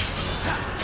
gonna sting.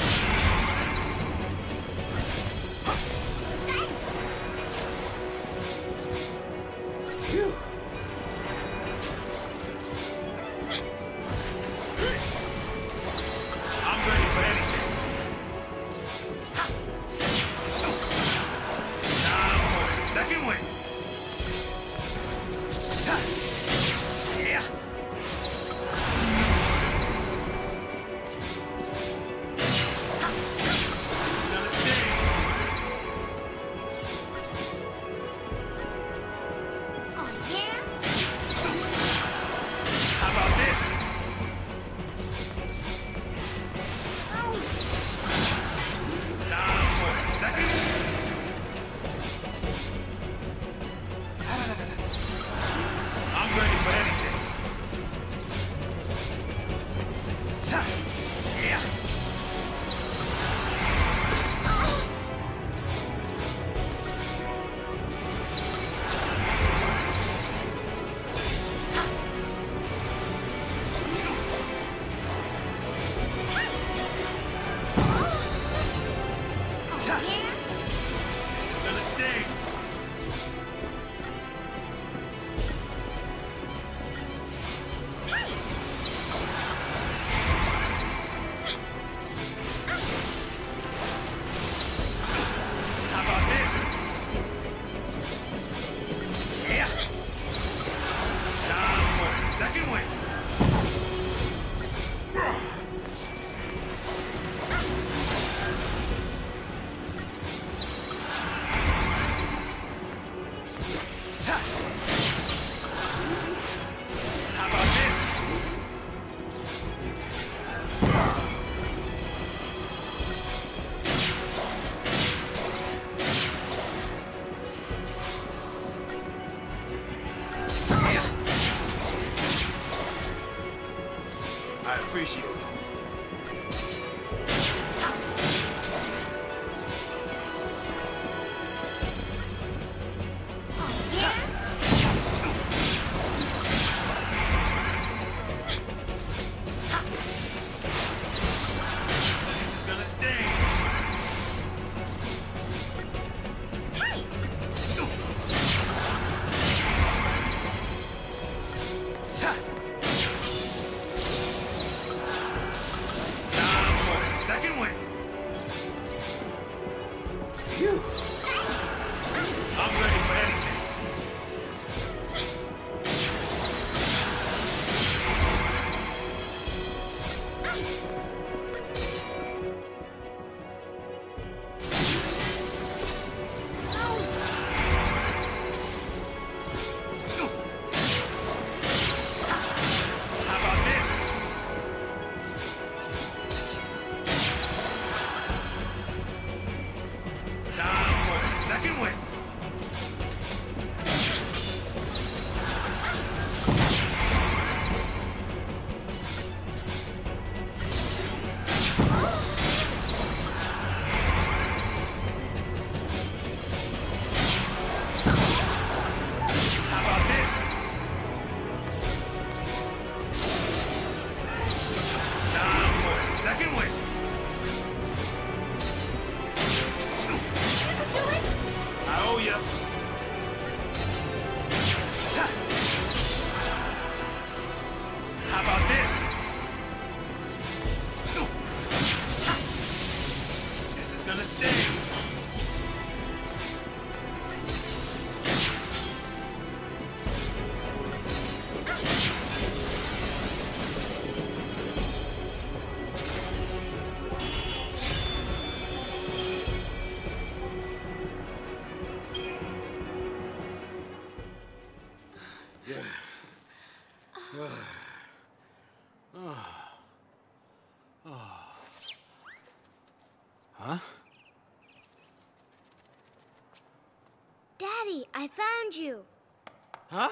Found you. Huh?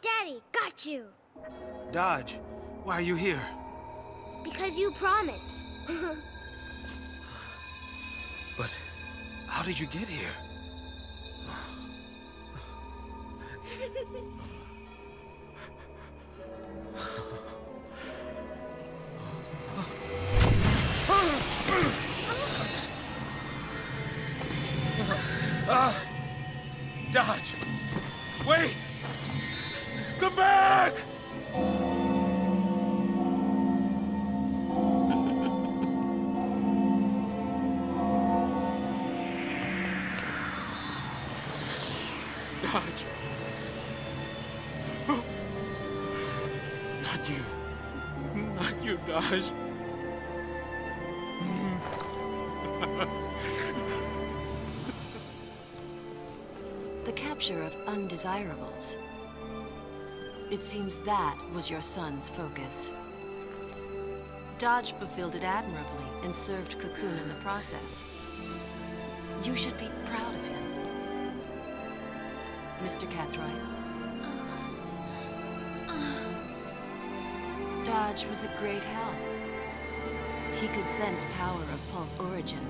Daddy, got you. Dajh, why are you here? Because you promised. But how did you get here? Ah! Dajh! Wait! Come back! Dajh! Not you. Not you, Dajh. Capture of undesirables. It seems that was your son's focus. Dajh fulfilled it admirably and served Cocoon in the process. You should be proud of him. Mr. Katzroy. Dajh was a great help. He could sense power of Pulse origin.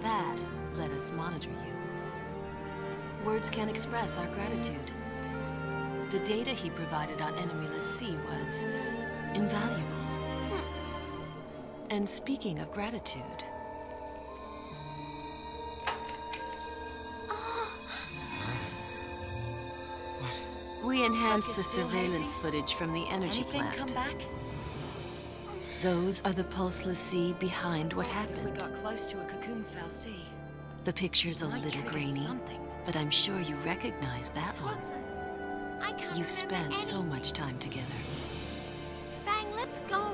That let us monitor you. Words can't express our gratitude. The data he provided on enemy l'Cie was invaluable. Hmm. And speaking of gratitude, we enhanced the surveillance footage from the energy Anything plant. come back? Those are the Pulse l'Cie behind what happened. We got close to a cocoon fal'Cie. The picture's a Might little grainy, Something. But I'm sure you recognize that It's one. hopeless. I can't You've remember spent so much time together. Fang, let's go.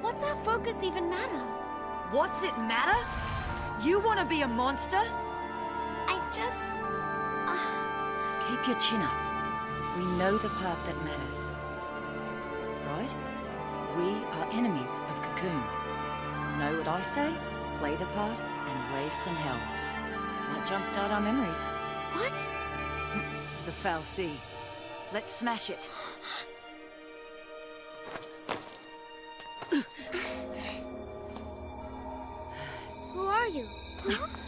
What's our focus even matter? What's it matter? You want to be a monster? I just... Uh, Keep your chin up. We know the part that matters. Right? We are enemies of Cocoon. Know what I say? Play the part and raise some hell. Might jumpstart our memories. what? The fal'Cie. Let's smash it. Who are you? Daddy!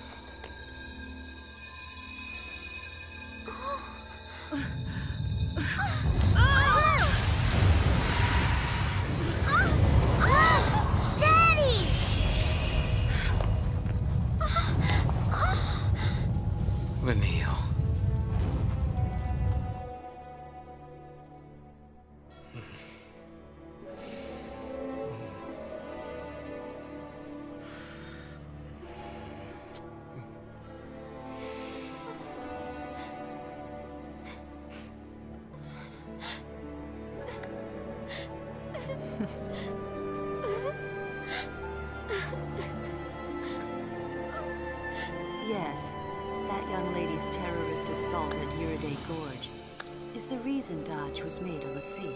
Oh. Assault Gorge is the reason Dajh was made a l'Cie.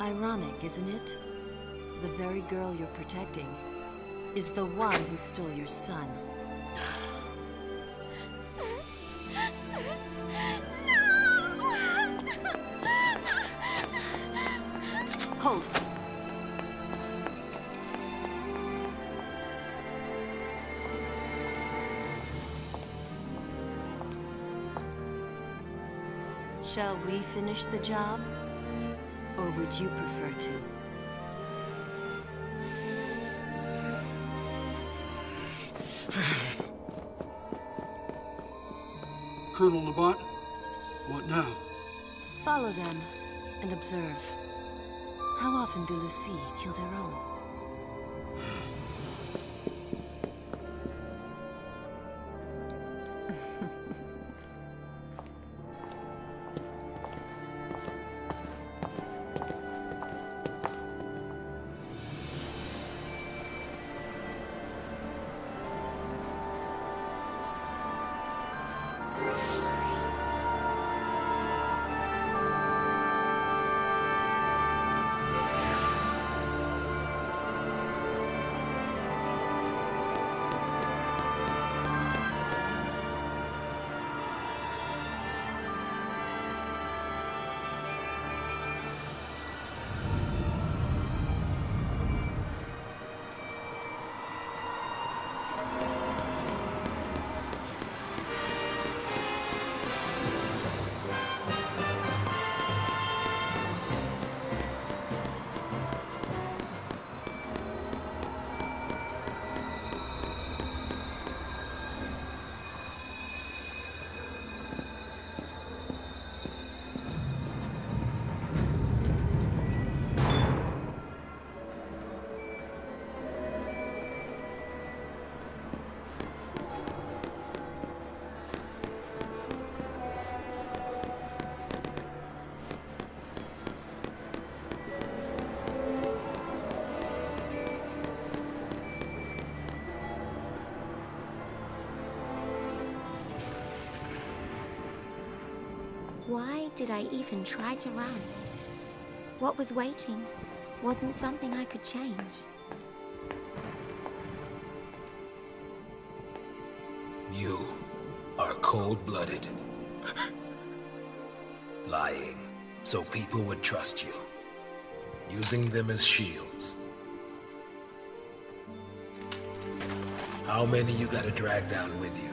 Ironic, isn't it? The very girl you're protecting is the one who stole your son. We finish the job? Or would you prefer to? Colonel Nabaat, what now? Follow them and observe. How often do l'Cie kill their own? Why did I even try to run? What was waiting wasn't something I could change. You are cold-blooded. Lying so people would trust you. Using them as shields. How many you gotta drag down with you?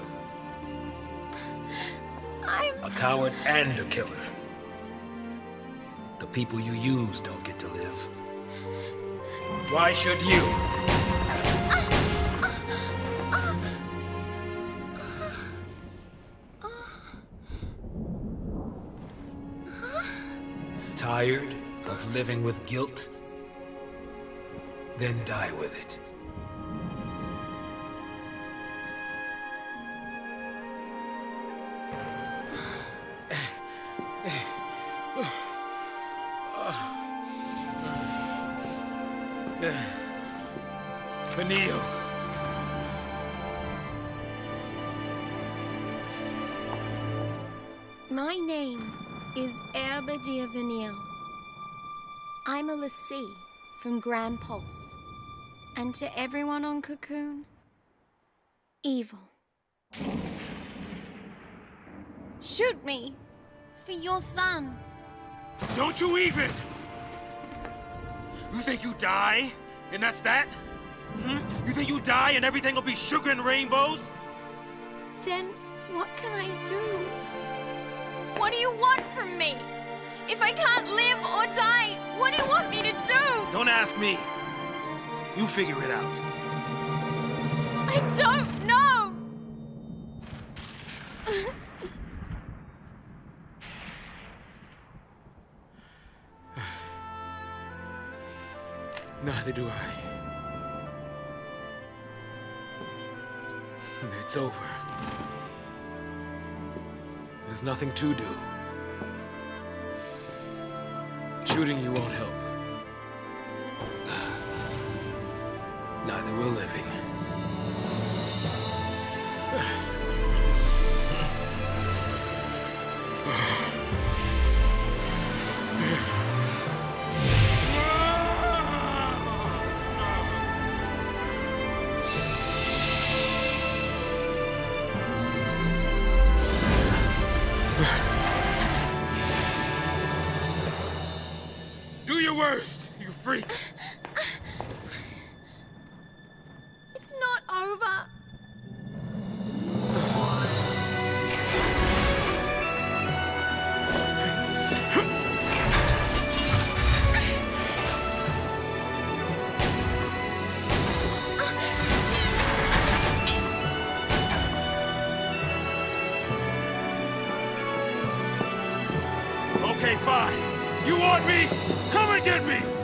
A coward and a killer. The people you use don't get to live. Why should you? Tired of living with guilt? Then die with it. Pulse. And to everyone on Cocoon, evil. Shoot me for your son. Don't you even! You think you die, and that's that? Hmm? You think you die and everything will be sugar and rainbows? Then what can I do? What do you want from me? If I can't live or die, what do you want me to do? Don't ask me. You figure it out. I don't know! Neither do I. It's over. There's nothing to do. Shooting you won't help. Neither will living. Okay, fine. You want me? Come and get me!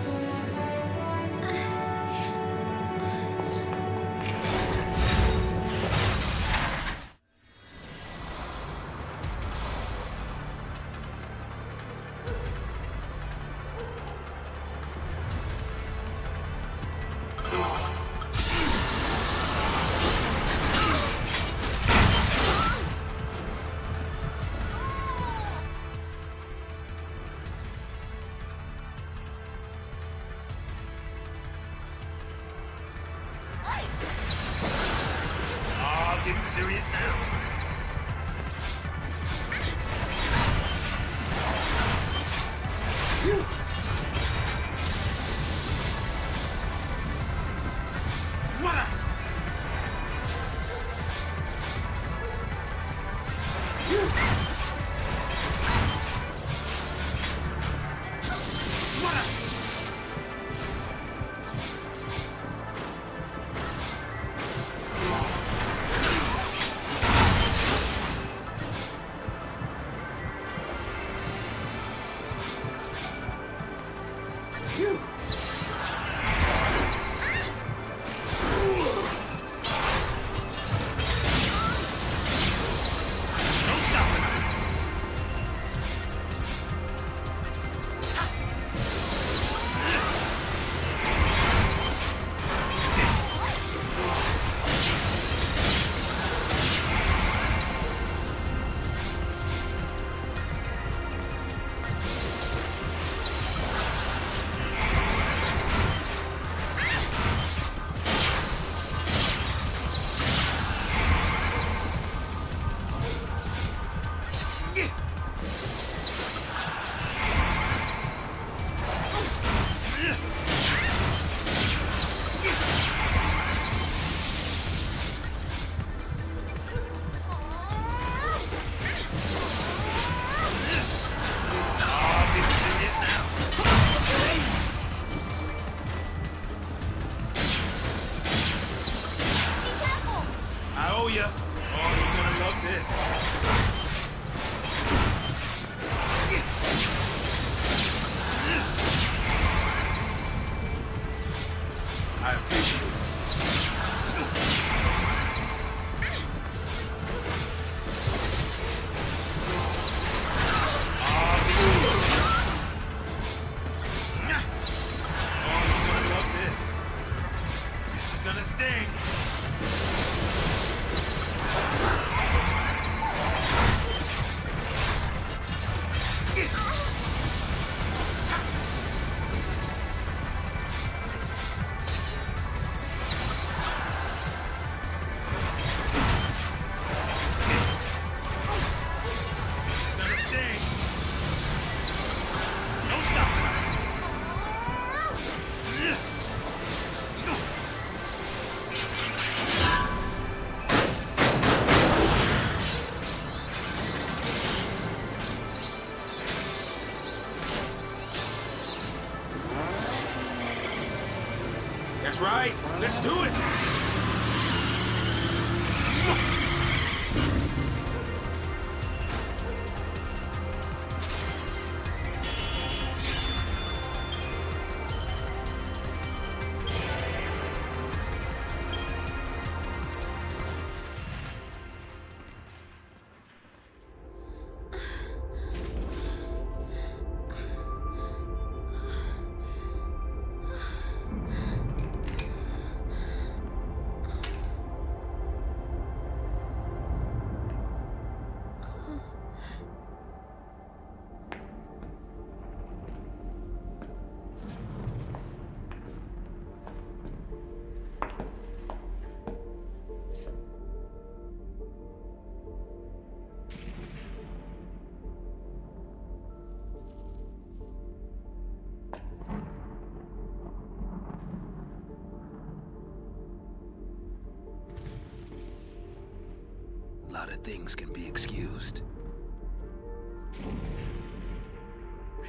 Things can be excused.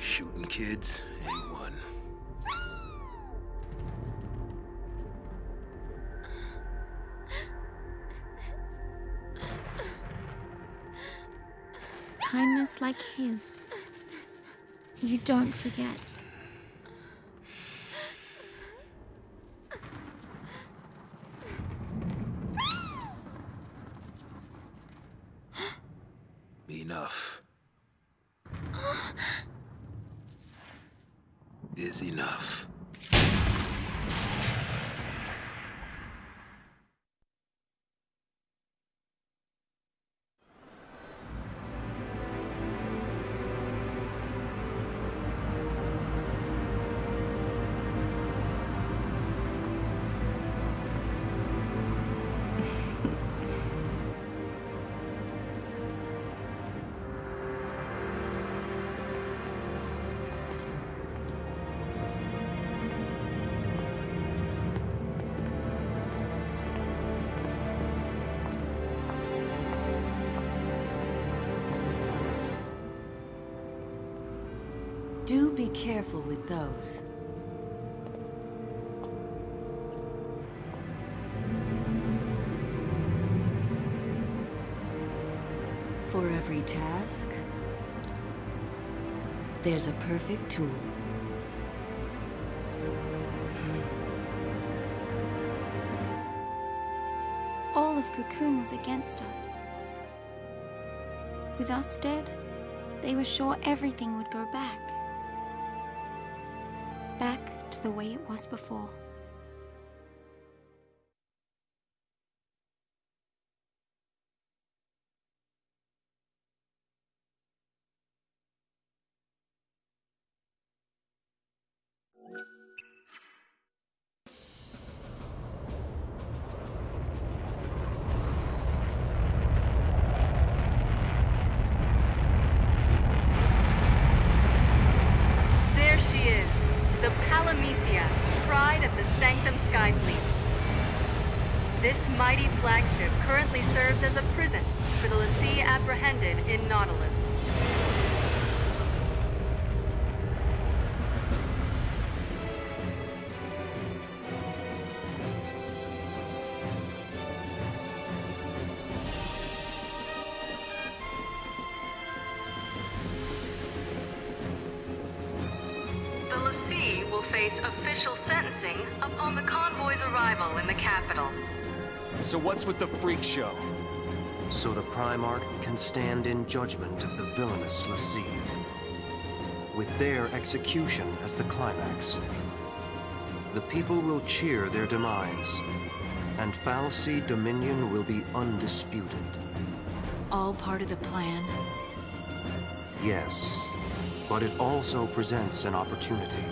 Shooting kids ain't one. Kindness like his. You don't forget. Be careful with those. For every task, there's a perfect tool. All of Cocoon was against us. With us dead, they were sure everything would go back. The way it was before. Face official sentencing upon the convoy's arrival in the capital. So what's with the freak show? So the Primarch can stand in judgment of the villainous l'Cie. With their execution as the climax. The people will cheer their demise, and fal'Cie dominion will be undisputed. All part of the plan? Yes, but it also presents an opportunity.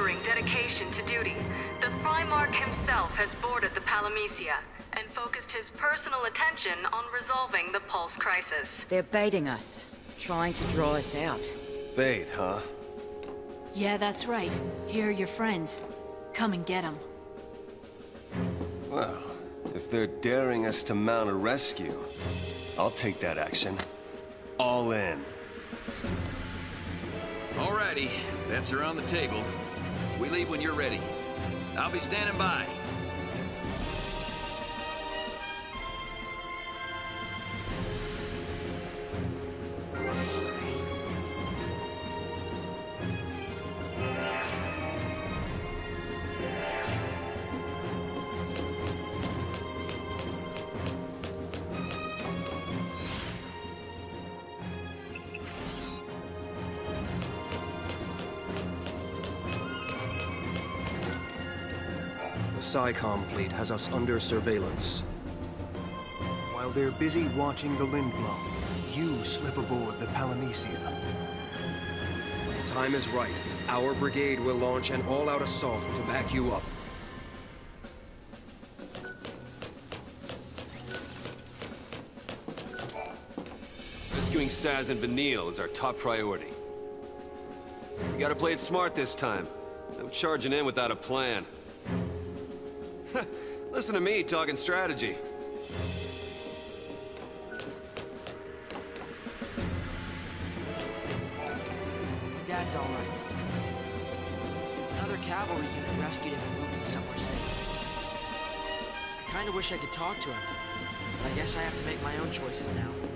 Unwavering dedication to duty, the Primarch himself has boarded the Palamecia and focused his personal attention on resolving the Pulse crisis. They're baiting us, trying to draw us out. Bait, huh? Yeah, that's right. Here are your friends. Come and get them. Well, if they're daring us to mount a rescue, I'll take that action. All in. Alrighty, bets are on the table. We leave when you're ready. I'll be standing by. The PSICOM fleet has us under surveillance. While they're busy watching the Lindblum, you slip aboard the Palamecia. The time is right. Our brigade will launch an all-out assault to back you up. Rescuing Sazh and Vanille is our top priority. We gotta play it smart this time. No charging in without a plan. Listen to me talking strategy. Dad's all right. Another cavalry unit rescued him and moved him somewhere safe. I kinda wish I could talk to him, but I guess I have to make my own choices now.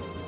While